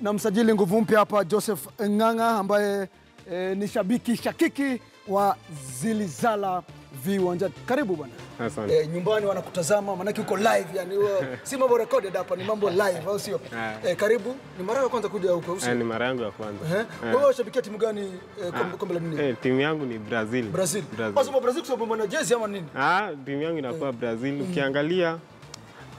Na msajili nguvu mpya hapa Joseph Ng'ang'a ambaye e, ni shabiki shakiki wa Zilizala viwanjani. Karibu bwana. Asante. E, nyumbani wanakutazama maanake uko live yani, si mambo recorded hapa, ni mambo live au sio? Ah. E, karibu. Ni mara ya kwanza kuja huko au Eh, sio? ni mara yangu ya kwanza. Eh. Wewe unashabikia timu gani e, kombe- la dunia? Eh, timu yangu ni Brazil. Brazil. Brazil. Brazil kwa sababu mwana jezi ama nini? Ah, timu yangu inakuwa Brazil. Ukiangalia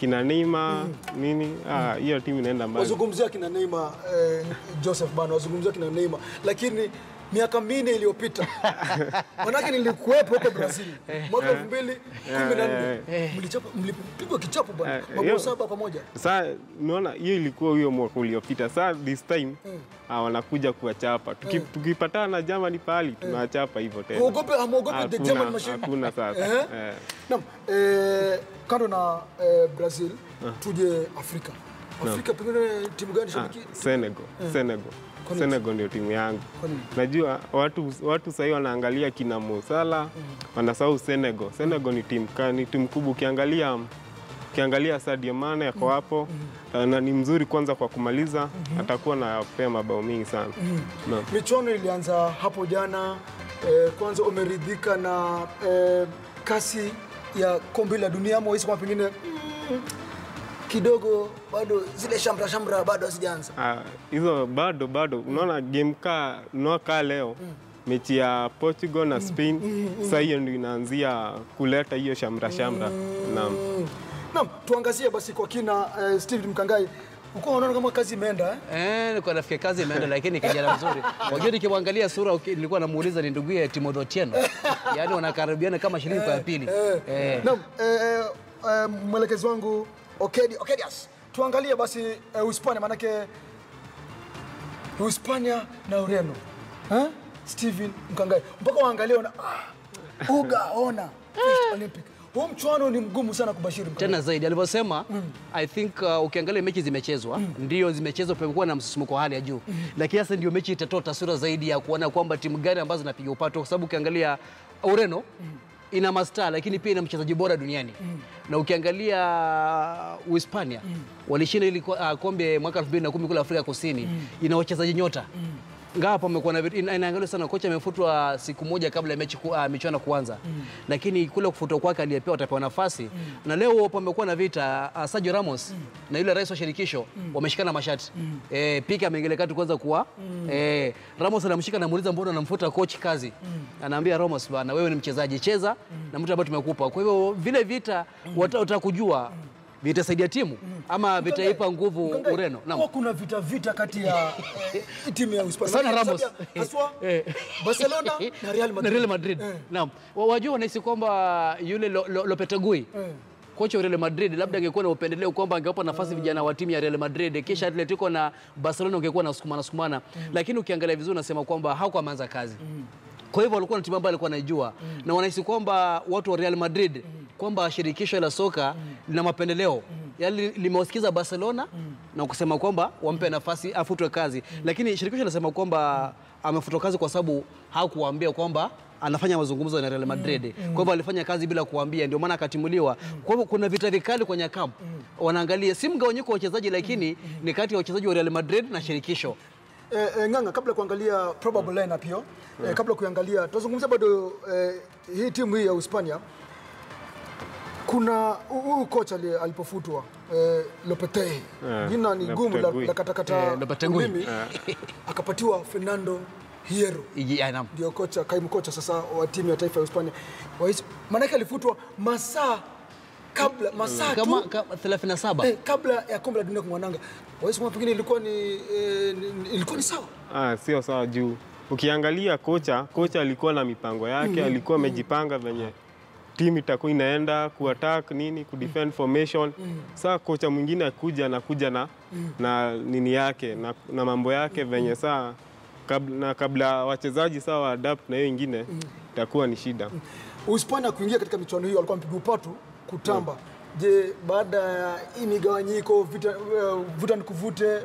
kina Neymar nini, ah, hiyo timu inaenda mbali. wazungumzia kina Neymar eh, Joseph bana, wazungumzia kina Neymar, lakini miaka minne iliyopita manake nilikuwepo huko Brazil mwaka elfu mbili kumi na nne mlipigwa kichapo bwana, Eh, mabao saba pamoja. Sasa unaona hiyo ilikuwa huyo mwaka uliopita. saa this time hmm. wanakuja kuwachapa. Tuki, tukipatana na Germany pahali tunawachapa hivyo tena. Huogope, hamuogope the German machine? Hakuna sasa. Eh? Eh. Naam, eh, kando na eh, Brazil tuje Afrika. Afrika pengine timu gani Ah, shabiki? Senegal. Senegal. Senegal ndio timu yangu. Najua watu watu sahii wanaangalia kina Mo Salah, wanasahau Senegal. Senegal ni timu kani, timu kubwa. Ukiangalia ukiangalia Sadio Mane yako hapo na ni mzuri kwanza kwa kumaliza, mm -hmm. atakuwa na pea mabao mingi sana. mm. no. Michuano ilianza hapo jana. Eh, kwanza umeridhika na eh, kasi ya kombe la dunia ama wahisi kwamba pengine mm, kidogo bado zile shamra shamra bado hazijaanza? Ah, hizo bado bado, unaona game ka unaokaa leo mm. mechi ya Portugal na Spain, mm. sasa hiyo ndio inaanzia kuleta hiyo shamra shamra. Mm. Naam, tuangazie basi kwa kina uh, Steve Mkangai, uko unaona kama kazi imeenda eh? Eh, nilikuwa nafikia kazi imeenda lakini kijana mzuri. Unajua nikimwangalia sura nilikuwa namuuliza ni ndugu ya Timothy Otieno. Yaani wanakaribiana kama shilingi kwa ya pili. Eh. Naam, eh, eh, mwelekezi wangu Okedi, Okedias, tuangalie basi eh, Uhispania maanake Uhispania na Ureno eh? Steven Mkangai mpaka waangalie ona ah, uga ona First Olympic. Huu mchuano ni mgumu sana kubashiri Mkangai. Tena zaidi alivyosema I think uh, ukiangalia mechi zimechezwa mm. ndio zimechezwa, pamekuwa na msisimko wa hali ya juu, mm. lakini sasa ndio mechi itatoa taswira zaidi ya kuona kwamba timu gani ambazo zinapiga upato, kwa sababu ukiangalia Ureno ina mastaa lakini pia ina mchezaji bora duniani mm. na ukiangalia Uhispania mm. walishinda ile uh, kombe mwaka 2010 kule Afrika Kusini mm. ina wachezaji nyota ngawa pamekuwa na inaangalia sana. Kocha amefutwa siku moja kabla ya mechi ku, uh, michuano kuanza lakini kule kufutwa kwake aliyepewa atapewa nafasi mm. na leo pamekuwa na vita uh, Sergio Ramos mm. na yule rais wa shirikisho mm. wameshikana mashati mm. eh, Pika ameingilia kati kwanza kuwa mm. eh, Ramos anamshika namuuliza mbona anamfuta coach kazi mm. anaambia Ramos bana wewe ni mchezaji cheza mm. na mtu ambaye tumekupa kwa hivyo vile vita mm. utakujua vitasaidia timu ama vitaipa nguvu Mkangai, Ureno Naam. kuna vita vita kati ya eh, timu ya Hispania. Sana Ramos. haswa Eh. Barcelona na Real Madrid. na Real Madrid. Eh. Naam. Wajua wanahisi kwamba yule Lo- Lo- Lopetegui Eh. kocha wa Real Madrid labda angekuwa na upendeleo kwamba angewapa nafasi vijana wa timu ya Real Madrid kisha Atletico na Barcelona ungekuwa na sukumana sukumana, lakini ukiangalia vizuri unasema kwamba hakuwa ameanza kazi. Kwa hivyo walikuwa na timu ambayo alikuwa anaijua na wanahisi kwamba watu wa Real Madrid kwamba shirikisho la soka lina mapendeleo. Yaani limewasikiza Barcelona na kusema kwamba wampe nafasi afutwe kazi, lakini shirikisho linasema kwamba amefutwa kazi kwa sababu hakuwaambia kwamba anafanya mazungumzo na Real Madrid. Mm, mm. Kwa hivyo alifanya kazi bila kuambia, ndio maana akatimuliwa. Mm. Kwa hivyo kuna vita vikali kwenye kamp, wanaangalia si mgawanyiko wa wachezaji, lakini mm, mm. ni kati ya wachezaji wa Real Madrid na shirikisho. Eh, eh, Ng'ang'a, kabla kuangalia probable lineup hiyo mm. eh, kabla kuangalia tunazungumzia bado eh, hii timu hii ya Uhispania kuna huyu kocha alipofutwa eh, Lopetegui yeah, jina ni gumu la, la katakata yeah, mimi. Yeah. akapatiwa Fernando Hierro. Yeah, ndio kocha kaimu kocha sasa wa timu ya taifa ya Hispania. Maanake alifutwa masaa kabla masaa Kama tu. kama 37 eh, kabla ya kombe la dunia kumwananga. Kwamba pengine ilikuwa ni, eh, ilikuwa ni sawa. Ah, sio sawa juu. Ukiangalia kocha kocha alikuwa na mipango yake, mm. -hmm. alikuwa amejipanga venye timu itakuwa inaenda kuattack nini kudefend formation. Saa kocha mwingine akuja anakuja na, na nini yake na, na mambo yake venye saa kabla, na kabla wachezaji saa wa adapt na hiyo ingine itakuwa ni shida. Uhispania kuingia katika michuano hiyo alikuwa mpiga upatu kutamba. Je, baada ya hii migawanyiko vita, uh, vuta nikuvute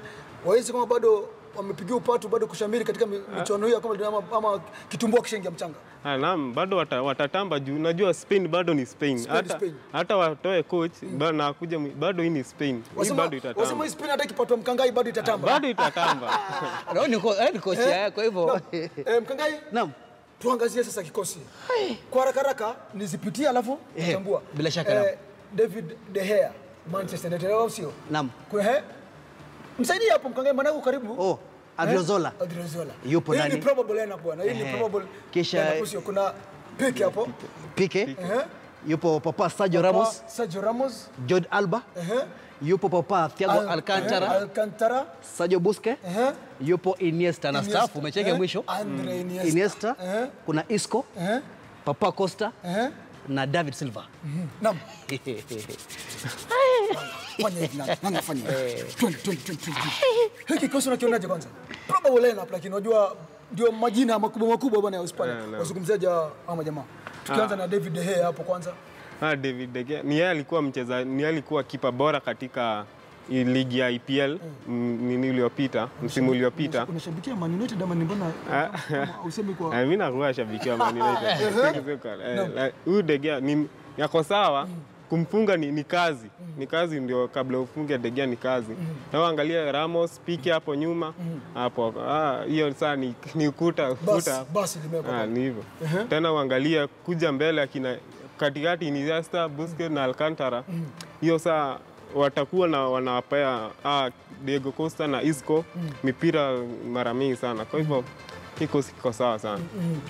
wahisi kama bado wamepigia upatu bado kushamiri katika mi- michuano dunia ama, ama kitumbua kishaingia mchanga. Ah, naam, bado wata, watatamba juu najua Spain bado ni Spain. Spain, hata, Spain. hata watoe coach ba- na kuja bado hii ni Spain. Hii Wasema bado wasema itatamba. hii Spain hata ikipatwa mkangai bado itatamba. Bado itatamba. Naona ni coach eh, ni coach eh, kwa hivyo Eh, mkangai naam. tuangazie sasa kikosi kwa haraka haraka nizipitie alafu Eh, tutambua bila shaka, naam. David De Gea Manchester United au sio Naam. Kwa he msaidie hapo mkangai mwanangu karibu Oh, Adriozola. Eh, Adriozola Yupo hii ni probable lineup bwana hii ni probable Kisha- kuna pick hapo Pique, yupo Papa Sergio Ramos, Sergio Ramos Jordi Alba, Ehe. yupo Papa Thiago Al- Alcantara, ehe, Alcantara Sergio Busquets, Ehe. yupo Iniesta na Iniesta. staff umecheke mwisho. Andre Iniesta. Iniesta, Ehe. kuna Isco, Ehe. Papa Costa Ehe. Na David Silva. Naam. Fanya hivi nani? Nani afanye? Twende, twende, twende, twende. Hiki kikosi unakionaje kwanza? Probable lineup lakini unajua ndio majina makubwa makubwa bwana ya Hispania. Yeah, no. Wazungumziaje ama jamaa? Tukianza na David De Gea hapo kwanza. Ah, David De Gea ni yeye alikuwa mcheza, ni yeye alikuwa kipa bora katika ligi ya IPL mm, nini uliopita, msimu uliopita. Unashabikia Man United ama mbona ama usemi kwa Ah, Mimi nakuwa shabikia Man United. Eh, eh, Huyu De Gea ni yako sawa kumfunga ni, ni kazi. Ni kazi ndio, kabla ufunge De Gea ni kazi. Na angalia Ramos pike hapo nyuma. Hapo, ah, hiyo saa ni, ni ukuta ukuta. basi limekuwa Ah, ni hivyo. Tena uangalie kuja mbele akina katikati Iniesta, Busquets na Alcantara. Hiyo saa watakuwa na wanawapea ah, Diego Costa na Isco mm. mipira mara mingi sana, kwa hivyo iko siko sawa sana. mm.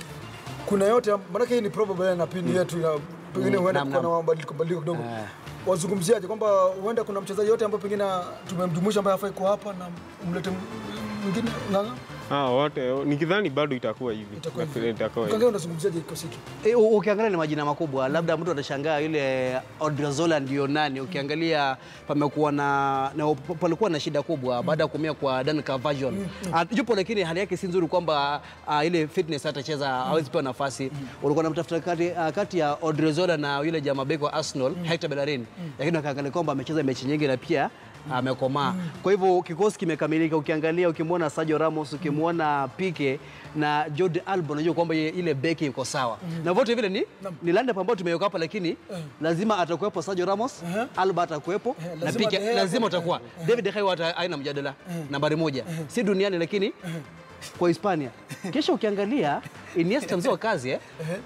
Kuna yote maana hii ni probable na pindi mm. yetu ya pengine huenda mm. kuwa na mabadiliko badiliko kidogo. Ah. Wazungumziaje kwamba huenda kuna mchezaji yote ambaye pengine tumemjumuisha ambaye hafai kuwa hapa na mlete mwingine ng'ang'a? Ah, wote nikidhani bado itakuwa hivi. Itakuwa hivyo. Nafikiri itakuwa hivi. Unazungumziaje kikosi hiki? E, ukiangalia ni majina makubwa, labda mtu atashangaa yule Odriozola ndio nani. Ukiangalia pamekuwa na, na palikuwa na shida kubwa baada ya kuumia kwa Dan Carvajal. Ah, Yupo lakini hali yake si nzuri kwamba ah, ile fitness atacheza hawezi pewa nafasi. Ulikuwa unamtafuta kati, ah, kati ya Odriozola na yule jamaa beki wa Arsenal Hector Bellerin, lakini akaangalia kwamba amecheza mechi nyingi na pia amekomaa. Kwa hivyo kikosi kimekamilika. Ukiangalia, ukimwona Sergio Ramos, ukimwona Pique na Jordi Alba, unajua kwamba ile beki iko sawa. Na vote vile ni, ni lineup ambayo tumeweka hapa, lakini lazima atakuwepo Sergio Ramos, Alba atakuwepo na lazima Pique lazima utakuwa. David De Gea hata haina mjadala, nambari moja. Si duniani lakini kwa Hispania. Kisha ukiangalia Iniesta mzee wa kazi eh,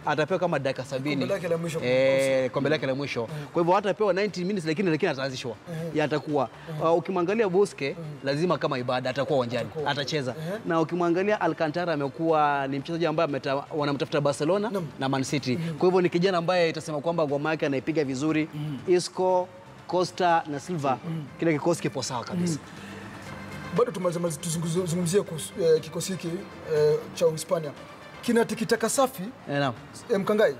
atapewa kama dakika sabini. Kombe lake la mwisho. eh, mwisho. Kwa hivyo hatapewa 90 minutes, lakini lakini ataanzishwa. Ya atakuwa. Uh, ukimwangalia Busque lazima kama ibada atakuwa uwanjani atacheza, na ukimwangalia Alcantara amekuwa ni mchezaji ambaye wanamtafuta Barcelona na Man City. Kwa hivyo ni kijana ambaye itasema kwamba ngoma yake anaipiga vizuri. Isco, Costa na Silva, kile kikosi kipo sawa kabisa. Bado tuzungumzie eh, kikosi hiki eh, cha Uhispania. Kina tikitaka safi Eh, eh, Mkangai,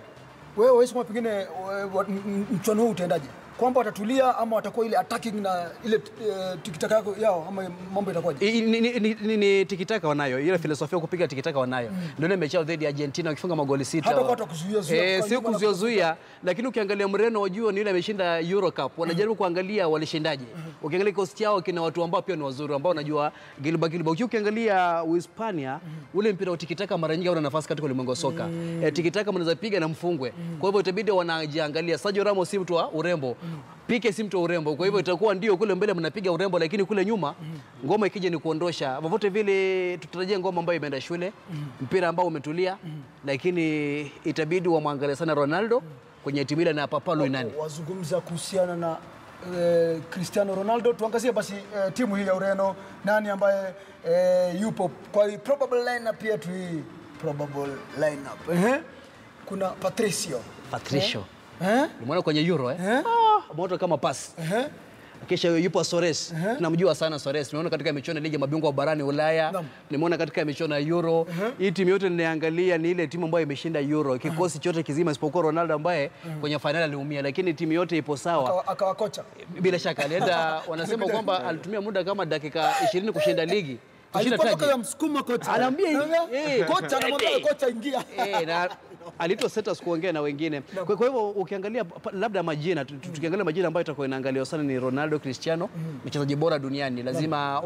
wewe wahisi kama pengine eh, wa- m- m- mchuano huu utaendaje? Kwamba watatulia ama watakuwa ile attacking na ile eh, tikitaka yako yao ama mambo itakuwaje? Ni, ni, ni, ni, ni tikitaka wanayo ile filosofia ya kupiga tikitaka wanayo. Ndio ile mechi yao dhidi ya Argentina wakifunga magoli sita. Hata kwa kuzuia- zuia eh, sio kuzuia zuia lakini ukiangalia Mreno wajua ni yule ameshinda Euro Cup. Wanajaribu kuangalia walishindaje. Ukiangalia kikosi chao kina watu ambao pia ni wazuri ambao wanajua gilba gilba. Ukiangalia Uhispania ule mpira wa tikitaka mara nyingi hauna nafasi katika ulimwengu wa soka. Eh, tikitaka mnaweza piga na mfungwe. Kwa hivyo itabidi wanajiangalia. Sergio Ramos si mtu wa urembo Pique si mtu wa urembo kwa hivyo itakuwa ndio kule mbele mnapiga urembo lakini kule nyuma ngoma ikija ni kuondosha vyovyote vile tutarajia ngoma ambayo imeenda shule mpira ambao umetulia lakini itabidi wamwangalia sana Ronaldo kwenye timu ile na Papa Luinani wazungumza kuhusiana na eh, Cristiano Ronaldo. Tuangazie basi eh, timu hii ya Ureno, nani ambaye eh, yupo kwa hii probable lineup yetu hii probable lineup. Eh? Kuna Patricio. Patricio Eh? umeona kwenye Euro eh? Eh? Moto kama pasi. -huh. kisha yupo Sores tunamjua sana Sores nimeona katika michuano ya ligi ya mabingwa barani Ulaya. Nimeona katika michuano ya Euro. Hii timu yote ninaangalia ni ile timu ambayo imeshinda Euro. Kikosi chote kizima isipokuwa Ronaldo ambaye kwenye fainali aliumia. Lakini timu yote ipo sawa. Akawa- kocha. bila shaka. Alienda wanasema kwamba alitumia muda kama dakika 20 kushinda ligi. Alipata ya msukuma kocha. Anaambia Eh, eh, kocha anamwambia kocha ingia. Eh, na aliitwa status kuongea na wengine. Kwa kwa hivyo ukiangalia labda majina tu- tukiangalia majina ambayo itakuwa inaangaliwa sana ni Ronaldo Cristiano, mchezaji bora duniani, lazima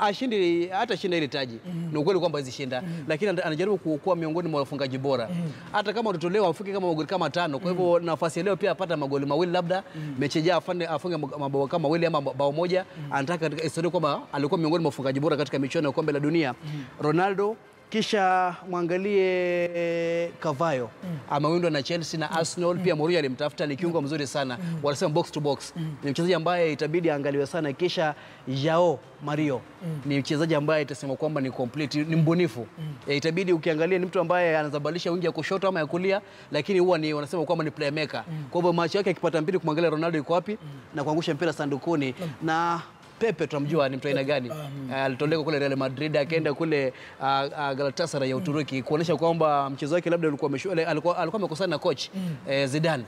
ashinde hata shinda ile taji. Ni ukweli kwamba azishinda mm. lakini ana- anajaribu ku- kuwa miongoni mwa wafungaji bora. Hata kama atotolewa afike kama magoli kama tano. Kwa hivyo nafasi leo pia apata magoli mawili labda mechi ijayo afunge mabao kama mawili ama bao moja. Anataka katika historia kwamba alikuwa miongoni mwa wafungaji bora katika michuano ya kombe la dunia. Ronaldo kisha mwangalie Kavayo amewindwa na Chelsea na Arsenal. mm. Pia Mourinho alimtafuta, ni kiungo mzuri sana, mm. wanasema box to box. mm. Ni mchezaji ambaye itabidi aangaliwe sana. Kisha Jao Mario mm. ni mchezaji ambaye itasema kwamba ni complete, ni mbunifu. e itabidi ukiangalia ni mtu ambaye anazabalisha wingi ya kushoto ama ya kulia, lakini huwa ni wanasema kwamba ni playmaker. mm. Kwa hivyo macho yake akipata mpira kumwangalia Ronaldo yuko wapi mm. na kuangusha mpira sandukuni mm. na Pepe tunamjua ni mtu aina gani. Uh, Alitolewa kule Real Madrid akaenda kule uh, uh, Galatasaray ya Uturuki kuonesha kwamba mchezo wake labda ulikuwa umeshu- alikuwa alikuwa amekosana na coach eh, Zidane.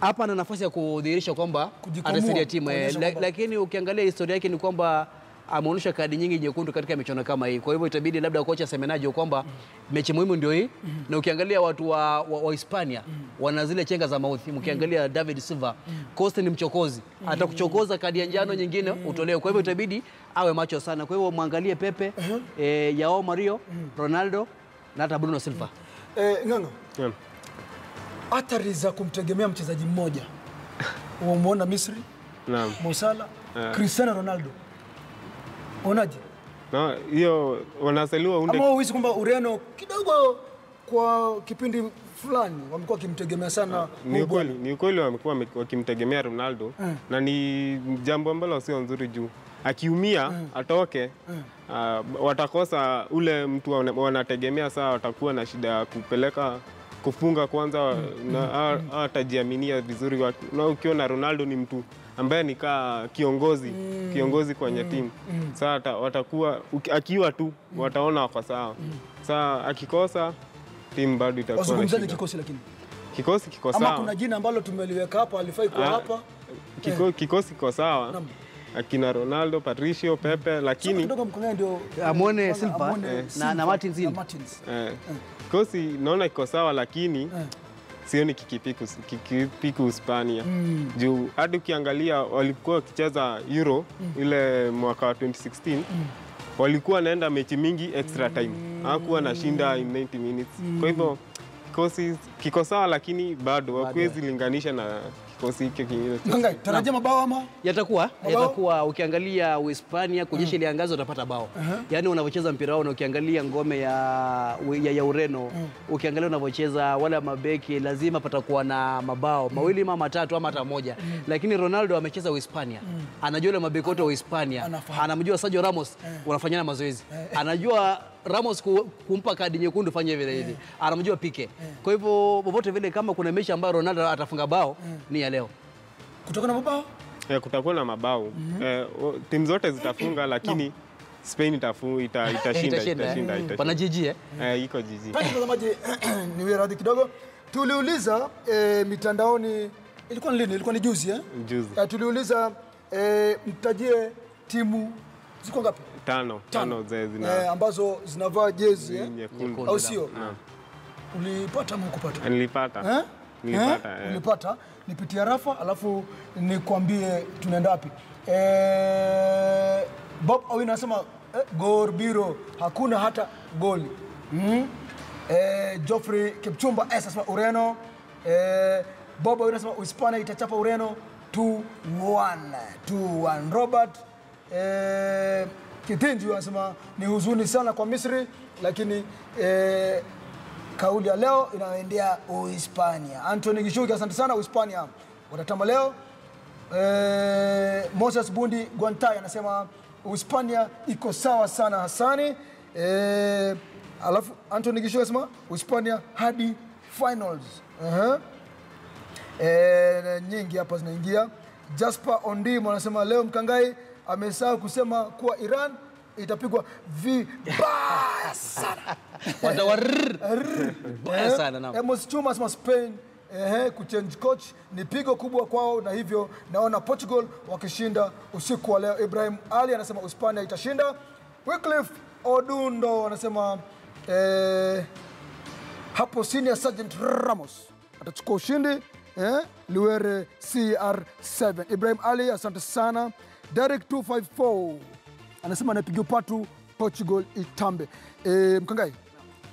Hapa ana nafasi ya kudhihirisha kwamba atasaidia timu eh, lakini ukiangalia historia yake ni kwamba ameonyesha kadi nyingi nyekundu katika michuano kama hii. Kwa hivyo itabidi labda kocha asemenaje kwamba mechi muhimu ndio hii, na ukiangalia watu wa, wa, wa Hispania wana zile chenga za mauthi. Mkiangalia David Silva, Costa ni mchokozi, atakuchokoza kadi ya njano nyingine utolewe. Kwa hivyo itabidi awe macho sana. Kwa hivyo mwangalie Pepe, e, Yao Mario, Ronaldo na hata Bruno Silva. Eh, ngano Yeah. athari za kumtegemea mchezaji mmoja umeona Misri, Naam. Mo Salah, Eh. Cristiano Ronaldo, unaje? Na hiyo wanasaliwa unde Ama uhisi kwamba Ureno kidogo kwa kipindi fulani wamekuwa wakimtegemea sana ni huyu ukweli, ni ukweli wamekuwa wakimtegemea Ronaldo. Na ni jambo ambalo sio nzuri juu. Akiumia atoke ah, watakosa ule mtu wanategemea saa, watakuwa na shida ya kupeleka kufunga kwanza na atajiaminia vizuri. Watu- Na ukiona Ronaldo ni mtu ambaye ni kaa kiongozi mm. kiongozi kwenye timu mm. Sasa watakuwa akiwa tu wataona wako sawa. mm. Saa akikosa timu bado itakuwa kikosi lakini? Kikosi kiko Ama kuna jina ambalo tumeliweka hapa alifai kuwa Ah, hapa? Kiko, kikosi kiko sawa Naam. Akina Ronaldo, Patricio, Pepe, lakini kidogo ndio Amwone Silva, eh, na- na Martins na. Martins. eh, kikosi naona iko sawa, lakini Eh. sioni kikipiku kikipiku Hispania mm. juu hadi ukiangalia walikuwa wakicheza Euro mm. ile mwaka wa 2016 mm. walikuwa wanaenda mechi mingi extra time, hawakuwa nashinda in 90 minutes. mm. Kwa hivyo kikosi kiko sawa, lakini bado hakuwezi linganisha na kikosi hicho kingine. Tarajia mabao ama? Yatakuwa yatakuwa. Ukiangalia Uhispania kuonyesha ile angazo utapata bao. Yaani unavyocheza mpira wao na ukiangalia ngome ya, ya, ya Ureno, ukiangalia unavyocheza wale mabeki lazima patakuwa na mabao. Mawili ama matatu ama hata moja. Lakini Ronaldo amecheza Uhispania. Anajua ile mabeki wote wa Uhispania. Anamjua Sergio Ramos. Wanafanyana mazoezi. Anajua Ramos kumpa kadi nyekundu fanye hivi na hivi. Anamjua Pique. Kwa hivyo popote vile kama kuna mechi ambayo Ronaldo atafunga bao yeah. ni ya leo. kutoka na mabao? Eh, kutakuwa na mabao mm -hmm. eh, timu zote zitafunga lakini no. Spain itafu, ita, itashinda Itashinda, eh? itashinda, itashinda. Pana jiji eh? Eh, iko jiji Pale mtazamaji, niwe radhi kidogo. Tuliuliza eh, mitandaoni, ilikuwa ni lini? Ilikuwa ni juzi eh? juzi Eh, tuliuliza eh, mtajie timu ziko ngapi? tano tano ze eh, ambazo zinavaa jezi eh? nyekundu. au sio? Ulipata ama ukupata? Nilipata Eh? nilipata Eh? eh. Ulipata, nipitia rafa alafu nikwambie tunaenda wapi. Eh, Bob Owino anasema eh, Gor Biro hakuna hata goli. Mm. Eh, Geoffrey Kipchumba S anasema Ureno. Eh, Bob Owino anasema Uhispania itachapa Ureno 2-1. 2-1. Robert Kitinji wanasema ni huzuni sana kwa Misri lakini eh, kauli ya leo inaendea Uhispania. Anthony Gishuki, asante sana. Uhispania watatamba leo. Eh, Moses Bundi Guantai anasema Uhispania iko sawa sana Hasani. Eh, alafu Anthony Gishuki anasema Uhispania hadi finals. Uh -huh. E, nyingi hapa zinaingia. Jasper Ondimo anasema leo Mkangai amesahau kusema kuwa Iran itapigwa vibaya sana. Mbaya Eh, sana. Amos Chuma anasema Spain ehe, kuchange coach ni pigo kubwa kwao, na hivyo naona Portugal wakishinda usiku wa leo. Ibrahim Ali anasema Uspania itashinda. Wycliffe Odundo anasema eh, hapo Senior Sergeant Ramos atachukua ushindi eh? Luere CR7. Ibrahim Ali, asante sana. Derek 254 anasema anapiga upatu Portugal Itambe. Eh, Mkangai,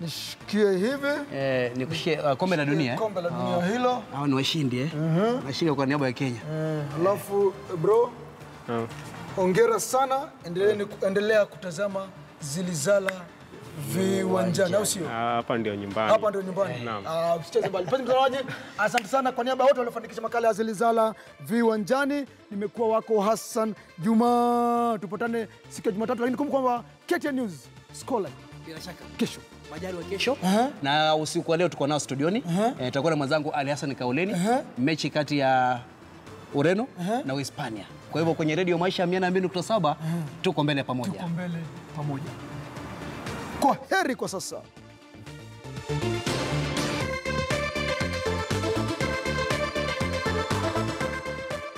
nishikie hivi Eh, nikushie uh, kombe la dunia. eh? kombe la dunia oh. hilo Hao ni washindi eh. uh -huh. Nashika kwa niaba ya Kenya. Eh, alafu bro, Ah. ongera sana, endelea, endelea kutazama Zilizala viwanjani, au sio? Ah, Hapa ndio nyumbani. Hapa ndio nyumbani. Naam. Ah, Usicheze mbali. Mpenzi mtazamaji, asante sana kwa niaba ya wote waliofanikisha makala ya Zilizala viwanjani. Nimekuwa wako Hassan Juma, tupatane siku ya Jumatatu, lakini kumbuka kwamba KTN News Scholar Bila shaka. kesho Majali wa kesho na usiku wa leo tuko nao studioni eh, tutakuwa na mwenzangu Ali Hassan Kauleni mechi kati ya Ureno na Uhispania. Kwa hivyo kwenye redio Maisha 102.7 tuko mbele pamoja. tuko mbele pamoja. Kwa heri kwa sasa.